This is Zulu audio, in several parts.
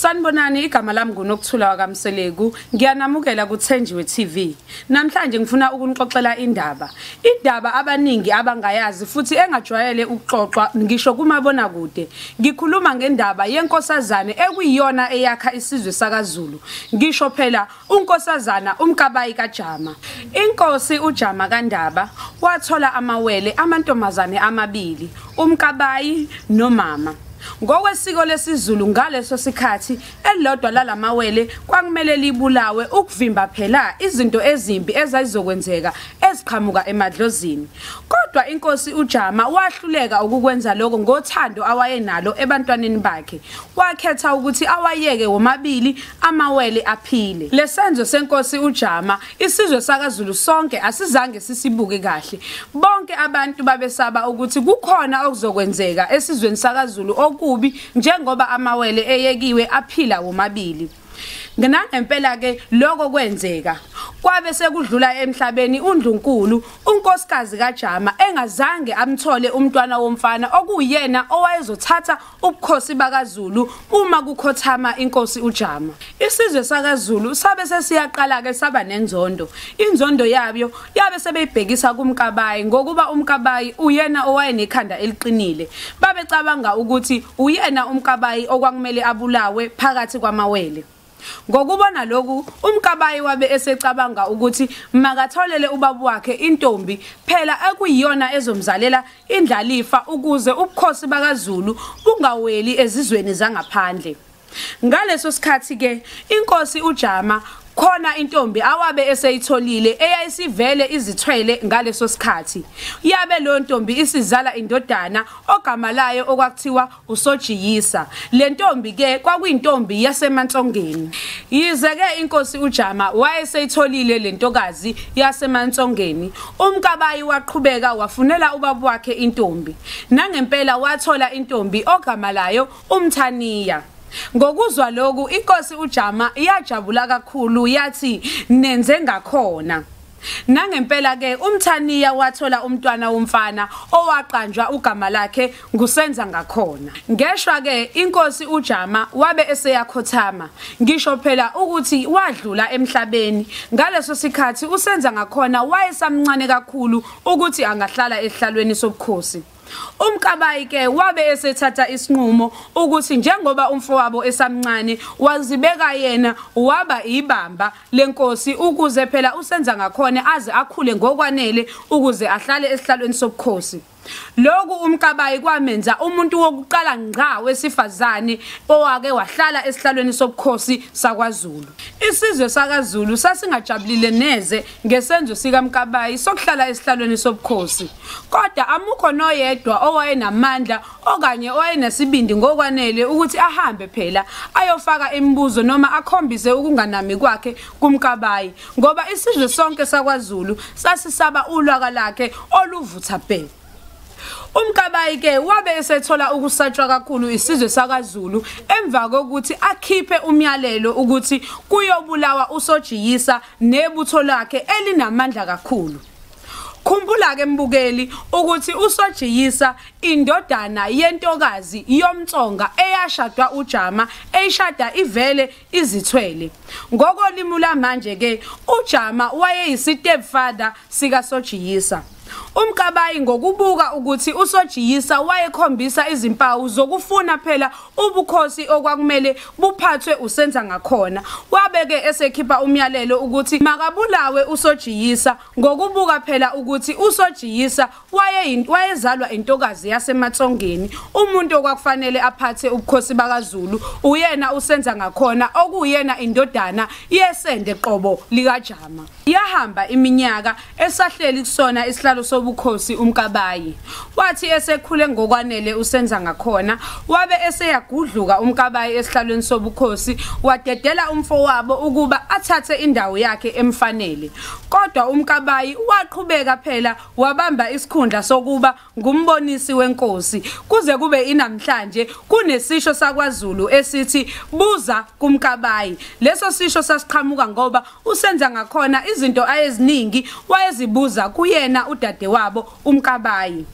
Sanibonani igama lami nguNokuthula wakamseleku ngiyanamukela kuThenjiwe TV namhlanje ngifuna ukunixoxela indaba. Indaba abaningi abangayazi futhi engajwayele ukuxoxwa ngisho kumabona kude ngikhuluma ngendaba yenkosazane ekuyiyona eyakha isizwe sakaZulu. Ngisho phela unkosazana umkabayi kaJama. Inkosi uJama kaNdaba wathola amawele amantombazane amabili umkabayi nomama. Ngokwesiko lesizulu ngaleso sikhathi elilodwa lalamawele kwakumele libulawe ukuvimba phela izinto ezimbi ezayizokwenzeka eziqhamuka emadlozini. Kodwa inkosi uJama wahluleka ukukwenza lokho ngothando awayenalo ebantwaneni bakhe. Wakhetha ukuthi awayeke womabili amawele aphile. Lesenzo senkosi uJama isizwe sakaZulu sonke asizange sisibuke kahle. Bonke abantu babesaba ukuthi kukhona okuzokwenzeka esizweni sakaZulu okubi njengoba amawele eyekiwe aphila womabili nganangempela ke lokho kwenzeka kwabe sekudlula emhlabeni uNdlunkulu unkosikazi kaJama engazange amthole umntwana womfana okuyena owayezothatha ubukhosi bakaZulu uma kukhothama inkosi uJama. Isizwe sakaZulu sabe sesiyaqala ke saba nenzondo. Inzondo yabo yabe sebeyibhekisa kumkabayi ngokuba umkabayi uyena owayenekhanda eliqinile. Babecabanga ukuthi uyena umkabayi okwakumele abulawe phakathi kwamawele. Ngokubona lokhu umkabayi wabe esecabanga ukuthi makatholele ubaba wakhe intombi phela ekuyiyona ezomzalela indlalifa ukuze ubukhosi bakaZulu bungaweli ezizweni zangaphandle. Ngaleso sikhathi ke inkosi uJama khona intombi awabe eseyitholile eyayisivele izithwele ngaleso sikhathi. Yabe lo ntombi isizala indodana ogama layo okwakuthiwa usojiyisa. Le ntombi ke kwakuyintombi yasemantsongeni. Yize ke inkosi uJama wayeseyitholile le ntokazi yasemantsongeni. Umkabayi waqhubeka wafunela ubaba wakhe intombi. Nangempela wathola intombi ogama layo umthaniya. Ngokuzwa lokhu inkosi uJama iyajabula kakhulu yathi nenze ngakhona Nangempela ke umthaniya wathola umntwana womfana owaqanjwa ugama lakhe ngusenza ngakhona. Ngeshwa ke inkosi uJama wabe eseyakhothama. Ngisho phela ukuthi wadlula emhlabeni. Ngaleso sikhathi usenza ngakhona wayesamncane kakhulu ukuthi angahlala ehlalweni sobukhosi. Umkabayi ke wabe esethatha isinqumo ukuthi njengoba umfowabo esamncane wazibeka yena waba ibamba lenkosi ukuze phela usenza ngakhona aze akhule ngokwanele ukuze ahlale esihlalweni sobukhosi. Lokhu umkabayi kwamenza umuntu wokuqala ngqa wesifazane owake wahlala esihlalweni sobukhosi sakwaZulu. Isizwe sakaZulu sasingajabulile neze ngesenzo sikaMkabayi sokuhlala esihlalweni sobukhosi. Kodwa amukho noyedwa owayenamandla okanye owayenesibindi ngokwanele ukuthi ahambe phela ayofaka imibuzo noma akhombise ukunganami kwakhe kumkabayi ngoba isizwe sonke sakwaZulu sasisaba ulwaka lakhe oluvutha bhe. Umkabayi ke wabe esethola ukusatshwa kakhulu isizwe sakaZulu emva kokuthi akhiphe umyalelo ukuthi kuyobulawa usojiyisa nebutho lakhe elinamandla kakhulu. Khumbula ke mbukeli ukuthi usojiyisa indodana yentokazi yomtsonga eyashadwa uJama eyishada ivele izithwele. Ngokolimi lamanje ke uJama wayeyisi stepfather sika Sojiyisa. Umkabayi ngokubuka ukuthi usojiyisa wayekhombisa izimpawu zokufuna phela ubukhosi okwakumele buphathwe usenza ngakhona. Wabeke esekhipha umyalelo ukuthi makabulawe usojiyisa ngokubuka phela ukuthi usojiyisa wayezalwa intokazi yasematsongeni. Umuntu okwakufanele aphathe ubukhosi bakaZulu uyena usenza ngakhona okuyena indodana yesende qobo likaJama. Yahamba iminyaka esahleli kusona isihlalo sobukhosi umkabayi. Wathi esekhule ngokwanele usenza ngakhona wabe eseyagudluka umkabayi esihlalweni sobukhosi wadedela umfowabo ukuba athathe indawo yakhe emfanele. Kodwa umkabayi waqhubeka phela wabamba isikhundla sokuba ngumbonisi wenkosi. Kuze kube inamhlanje kunesisho sakwaZulu esithi buza kumkabayi. Leso sisho sasiqhamuka ngoba usenza ngakhona izinto ayeziningi wayezibuza kuyena udade wabo umkabayi.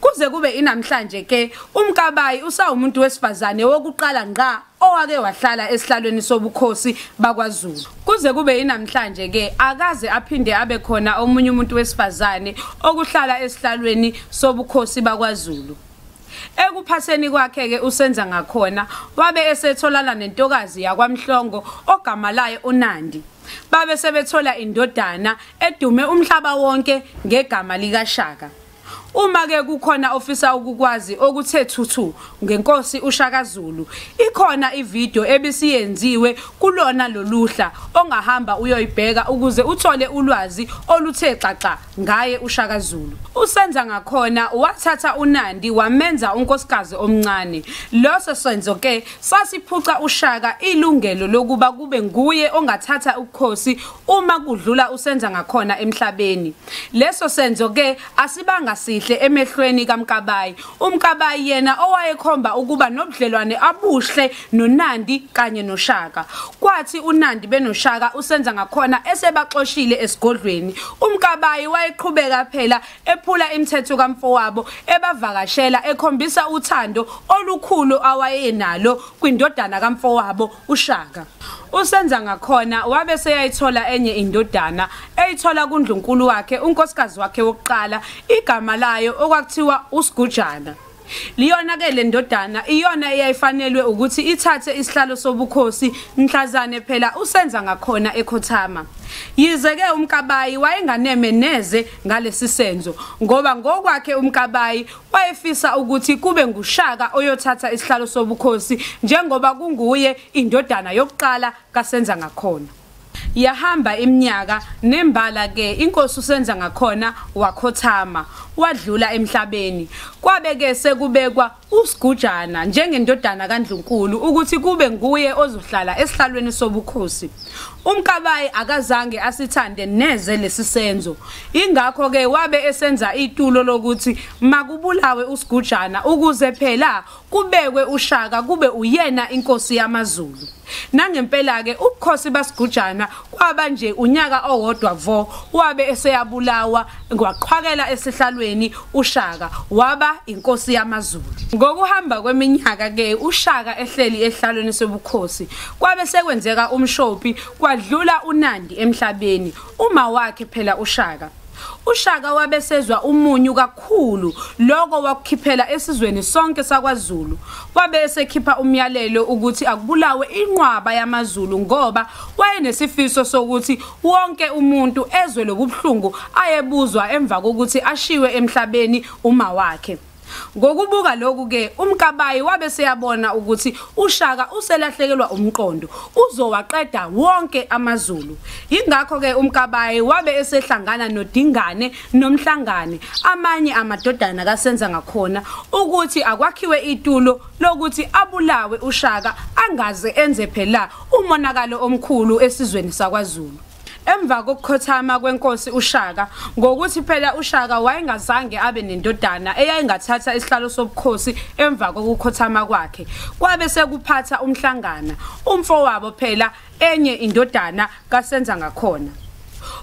Kuze kube inamhlanje ke umkabayi usawumuntu wesifazane wokuqala ngqa owake wahlala esihlalweni sobukhosi bakwaZulu. Kuze kube yinamhlanje ke akaze aphinde abe khona omunye umuntu wesifazane okuhlala esihlalweni sobukhosi bakwaZulu. Ekuphatheni kwakhe ke usenza ngakhona wabe esetholana nentokazi yakwamhlongo ogama layo uNandi. Babe sebethola indodana edume umhlaba wonke ngegama likaShaka. Uma ke kukhona ofisa ukukwazi okuthe thuthu ngenkosi uShaka Zulu ikhona ivideo ebisiyenziwe kulona loluhla ongahamba uyoyibheka ukuze uthole ulwazi oluthe xaxa ngaye uShaka Zulu usenza ngakhona wathatha uNandi wamenza unkosikazi omncane. Loso senzo ke sasiphuca uShaka ilungelo lokuba kube nguye ongathatha ukhosi uma kudlula usenza ngakhona emhlabeni. Leso senzo ke asibanga sihle. Esihle emehlweni kaMkabayi. uMkabayi yena owayekhomba ukuba nobudlelwane abuhle noNandi kanye noShaka. Kwathi uNandi benoShaka usenza ngakhona esebaxoshile esigodlweni. uMkabayi wayeqhubeka phela ephula imithetho kamfowabo ebavakashela ekhombisa uthando olukhulu awayenalo kwindodana kamfowabo uShaka. Usenza ngakhona wabe seyayithola enye indodana eyithola kuNdlunkulu wakhe unkosikazi wakhe wokuqala igama layo okwakuthiwa uSigujana Liyona ke le ndodana iyona eyayifanelwe ukuthi ithathe isihlalo sobukhosi mhlazane phela usenza ngakhona ekhothama. Yize ke umkabayi wayenganeme neze ngalesi senzo ngoba ngokwakhe umkabayi wayefisa ukuthi kube ngushaka oyothatha isihlalo sobukhosi njengoba kunguye indodana yokuqala kasenza ngakhona yahamba iminyaka nembala ke inkosi usenza ngakhona wakhothama wadlula emhlabeni. Kwabe ke sekubekwa usigujana njengendodana kaNdlunkulu ukuthi kube nguye ozohlala esihlalweni sobukhosi. Umkabayi akazange asithande neze lesisenzo ingakho ke wabe esenza itulo lokuthi makubulawe usigujana ukuze phela kubekwe ushaka kube uyena inkosi yamaZulu. Nangempela ke ubukhosi basigujana kwaba nje unyaka owodwa vo wabe eseyabulawa ngwaqhwakela esihlalweni ushaka waba inkosi yamaZulu. Ngokuhamba kweminyaka ke ushaka ehleli ehlalweni sobukhosi kwabe sekwenzeka umshophi kwadlula uNandi emhlabeni uma wakhe phela ushaka. Ushaka wabesezwa umunyu kakhulu lokho wakukhiphela esizweni sonke sakwaZulu. Wabe esekhipha umyalelo ukuthi akubulawe inqwaba yamaZulu ngoba wayenesifiso sokuthi wonke umuntu ezwe lobuhlungu ayebuzwa emva kokuthi ashiwe emhlabeni uma wakhe. Ngokubuka lokhu ke umkabayi wabe seyabona ukuthi ushaka uselahlekelwa umqondo uzowaqeda wonke amaZulu. Ingakho ke umkabayi wabe esehlangana nodingane nomhlangane amanye amadodana kasenza ngakhona ukuthi akwakhiwe itulo lokuthi abulawe ushaka angaze enze phela umonakalo omkhulu esizweni sakwaZulu. Emva kokukhothama kwenkosi uShaka ngokuthi phela uShaka wayengazange abe nendodana eyayingathatha isihlalo sobukhosi emva kokukhothama kwakhe. Kwabe sekuphatha umhlangana umfowabo phela enye indodana kasenza ngakhona.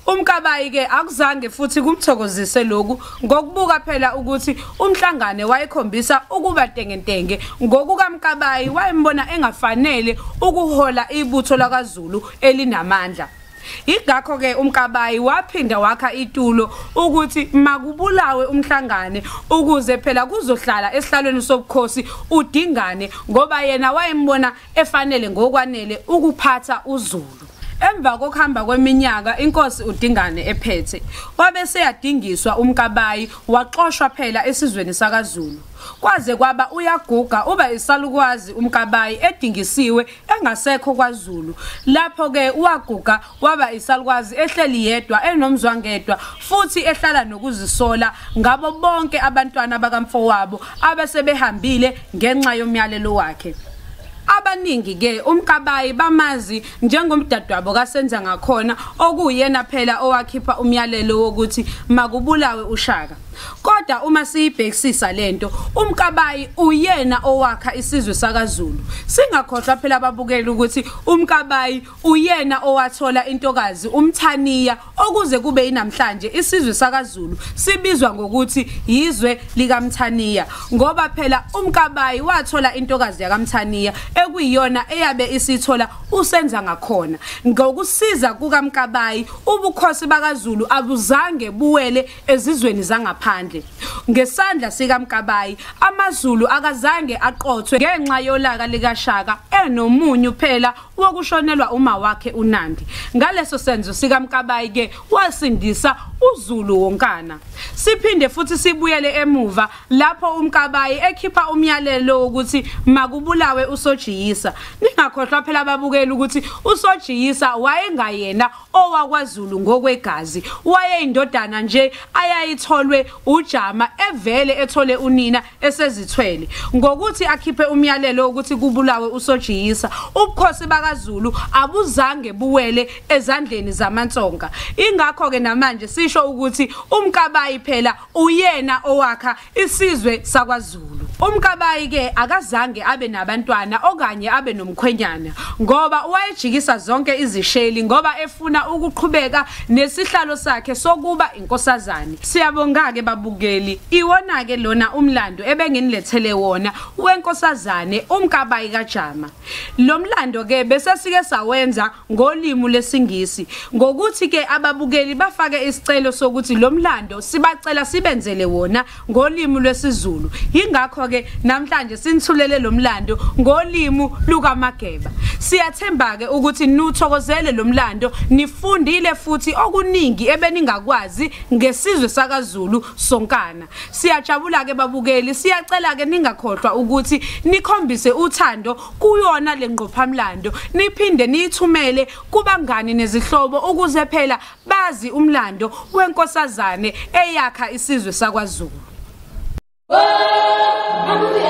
Umkabayi ke akuzange futhi kumthokozise lokhu ngokubuka phela ukuthi umhlangane wayekhombisa ukuba tengentenge ngokukamkabayi wayembona engafanele ukuhola ibutho lakaZulu elinamandla. Igakho ke umkabayi waphinda wakha itulo ukuthi makubulawe umhlangane ukuze phela kuzohlala esihlalweni sobukhosi udingane ngoba yena wayembona efanele ngokwanele ukuphatha uZulu. Emva kokuhamba kweminyaka inkosi uDingane ephethe. Wabe seyadingiswa umkabayi waxoshwa phela esizweni sakaZulu. Kwaze kwaba uyaguga uba isalukwazi umkabayi edingisiwe engasekho kwaZulu. Lapho ke waguga waba isalukwazi ehleli yedwa enomzwangedwa futhi ehlala nokuzisola ngabo bonke abantwana bakamfowabo abesebehambile ngenxa yomyalelo wakhe. Abaningi ke umkabayi bamazi njengomdadwabo kasenza ngakhona okuyena phela owakhipha umyalelo wokuthi makubulawe ushaka. Kodwa uma siyibhekisisa lento umkabayi uyena owakha isizwe sakaZulu. Singakhohlwa phela ababukeli ukuthi umkabayi uyena owathola intokazi umthaniya okuze kube inamhlanje isizwe sakaZulu sibizwa ngokuthi yizwe likamthaniya. Ngoba phela umkabayi wathola intokazi yakamthaniya okuyiyona eyabe isithola usenza ngakhona. Ngokusiza kukaMkabayi ubukhosi bakaZulu abuzange buwele ezizweni zangaphandle. Ngesandla sikaMkabayi amazulu akazange aqothwe ngenxa yolaka likaShaka enomunyu phela wokushonelwa uma wakhe uNandi. Ngaleso senzo sikaMkabayi ke wasindisa uZulu wonkana. Siphinde futhi sibuyele emuva lapho uMkabayi ekhipha umyalelo wokuthi makubulawe usojiyisa. Ningakhohlwa phela ababukeli ukuthi usojiyisa wayengayena owakwaZulu ngokwegazi. Wayeyindodana nje ayayitholwe uJama evele ethole unina esezithwele. Ngokuthi akhiphe umyalelo wokuthi kubulawe usojiyisa ubukhosi bakaZulu abuzange buwele ezandleni zamansonga ingakho ke namanje sisho ukuthi umkabayi phela uyena owakha isizwe sakwaZulu. Umkabayi ke akazange abe nabantwana okanye abe nomkhwenyana ngoba wayejikisa zonke izisheli ngoba efuna ukuqhubeka nesihlalo sakhe sokuba inkosazane siyabonga ke babukeli iwona ke lona umlando ebenginilethele wona wenkosazane umkabayi kaJama. Lo mlando ke bese sike sawenza ngolimi lesingisi ngokuthi ke ababukeli bafake isicelo sokuthi lo mlando sibacela sibenzele wona ngolimi lwesiZulu. Ingakho ke namhlanje sinithulele lo mlando ngolimi lukaMageba. Siyathemba ke ukuthi nuthokozele lo mlando nifundile futhi okuningi ebeningakwazi ngesizwe sakaZulu sonkana. Siyajabula ke babukeli siyacela ke ningakhohlwa ukuthi nikhombise uthando kuyona lengqophamlando niphinde niyithumele kubangani nezihlobo ukuze phela bazi umlando wenkosazane eyakha isizwe sakwaZulu. Probably